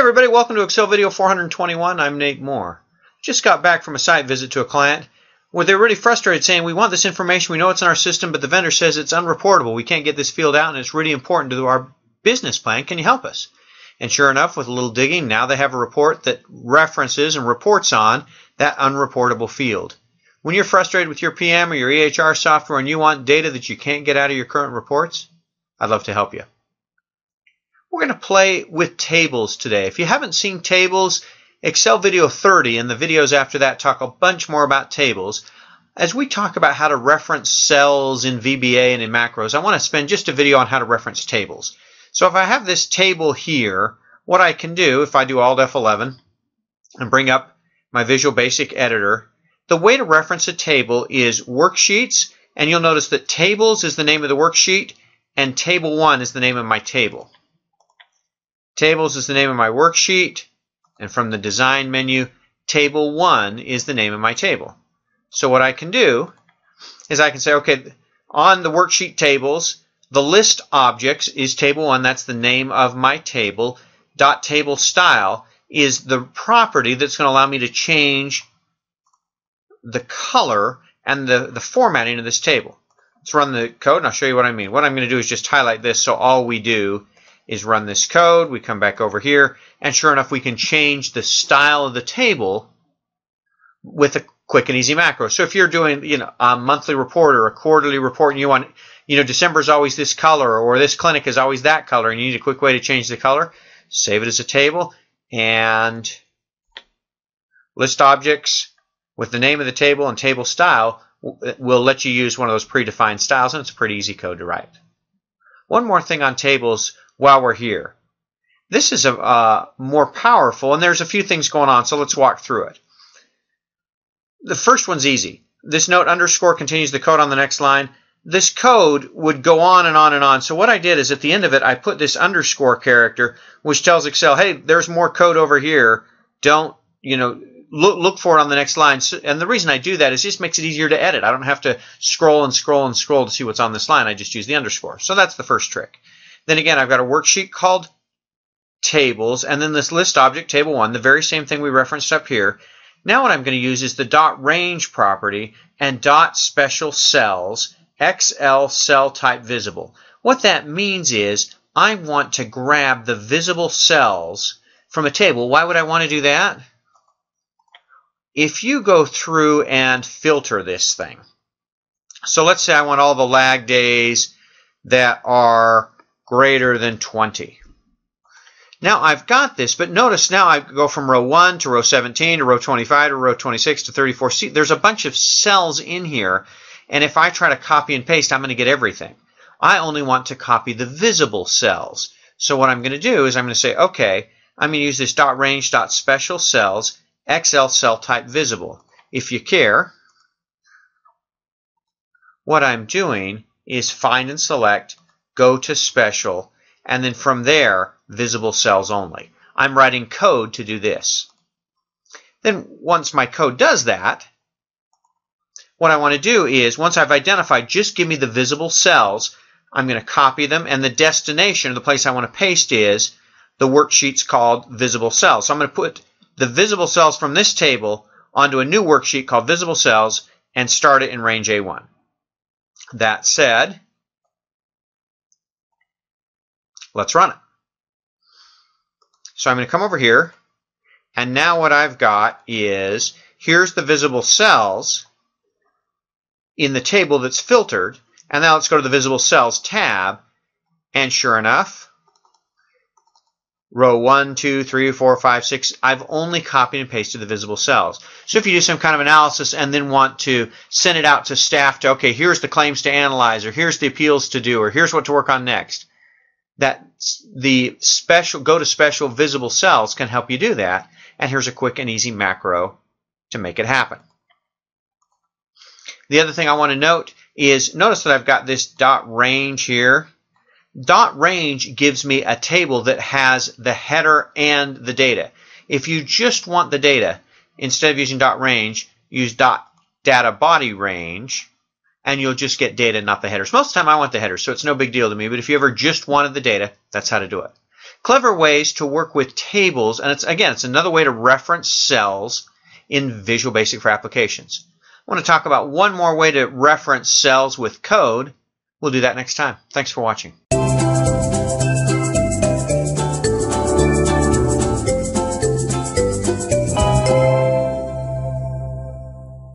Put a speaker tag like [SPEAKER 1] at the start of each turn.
[SPEAKER 1] everybody, welcome to Excel video 421. I'm Nate Moore. Just got back from a site visit to a client where they're really frustrated saying, we want this information, we know it's in our system, but the vendor says it's unreportable. We can't get this field out and it's really important to our business plan. Can you help us? And sure enough, with a little digging, now they have a report that references and reports on that unreportable field. When you're frustrated with your PM or your EHR software and you want data that you can't get out of your current reports, I'd love to help you. We're going to play with tables today. If you haven't seen tables, Excel video 30 and the videos after that talk a bunch more about tables. As we talk about how to reference cells in VBA and in macros, I want to spend just a video on how to reference tables. So if I have this table here, what I can do, if I do Alt F11 and bring up my Visual Basic Editor, the way to reference a table is Worksheets, and you'll notice that Tables is the name of the worksheet, and Table 1 is the name of my table. Tables is the name of my worksheet, and from the Design menu, Table 1 is the name of my table. So what I can do is I can say, okay, on the worksheet tables, the list objects is Table 1, that's the name of my table. Dot table style is the property that's going to allow me to change the color and the, the formatting of this table. Let's run the code and I'll show you what I mean. What I'm going to do is just highlight this so all we do is run this code. We come back over here, and sure enough, we can change the style of the table with a quick and easy macro. So if you're doing, you know, a monthly report or a quarterly report, and you want, you know, December is always this color, or this clinic is always that color, and you need a quick way to change the color, save it as a table, and list objects with the name of the table and table style will let you use one of those predefined styles, and it's a pretty easy code to write. One more thing on tables while we're here. This is a more powerful, and there's a few things going on, so let's walk through it. The first one's easy. This note underscore continues the code on the next line. This code would go on and on and on. So what I did is at the end of it, I put this underscore character, which tells Excel, hey, there's more code over here. Don't, you know, look, look for it on the next line. So, and the reason I do that is it just makes it easier to edit. I don't have to scroll and scroll and scroll to see what's on this line. I just use the underscore. So that's the first trick. Then again, I've got a worksheet called tables, and then this list object, table one, the very same thing we referenced up here. Now what I'm going to use is the dot range property and dot special cells, XL cell type visible. What that means is I want to grab the visible cells from a table. Why would I want to do that? If you go through and filter this thing, so let's say I want all the lag days that are greater than 20. Now I've got this, but notice now I go from row 1 to row 17 to row 25 to row 26 to 34. See, there's a bunch of cells in here, and if I try to copy and paste, I'm going to get everything. I only want to copy the visible cells. So what I'm going to do is I'm going to say, okay, I'm going to use this dot range dot special cells XL cell type visible. If you care, what I'm doing is find and select go to special, and then from there, visible cells only. I'm writing code to do this. Then once my code does that, what I want to do is, once I've identified, just give me the visible cells. I'm going to copy them, and the destination, the place I want to paste is, the worksheet's called visible cells. So I'm going to put the visible cells from this table onto a new worksheet called visible cells and start it in range A1. That said, Let's run it. So I'm going to come over here, and now what I've got is, here's the visible cells in the table that's filtered, and now let's go to the visible cells tab, and sure enough, row 1, 2, 3, 4, 5, 6, I've only copied and pasted the visible cells. So if you do some kind of analysis and then want to send it out to staff to, okay, here's the claims to analyze, or here's the appeals to do, or here's what to work on next, that the special go to special visible cells can help you do that. And here's a quick and easy macro to make it happen. The other thing I want to note is notice that I've got this dot range here. Dot range gives me a table that has the header and the data. If you just want the data, instead of using dot range, use dot data body range and you'll just get data, not the headers. Most of the time I want the headers, so it's no big deal to me, but if you ever just wanted the data, that's how to do it. Clever ways to work with tables, and it's again, it's another way to reference cells in Visual Basic for applications. I want to talk about one more way to reference cells with code. We'll do that next time. Thanks for watching.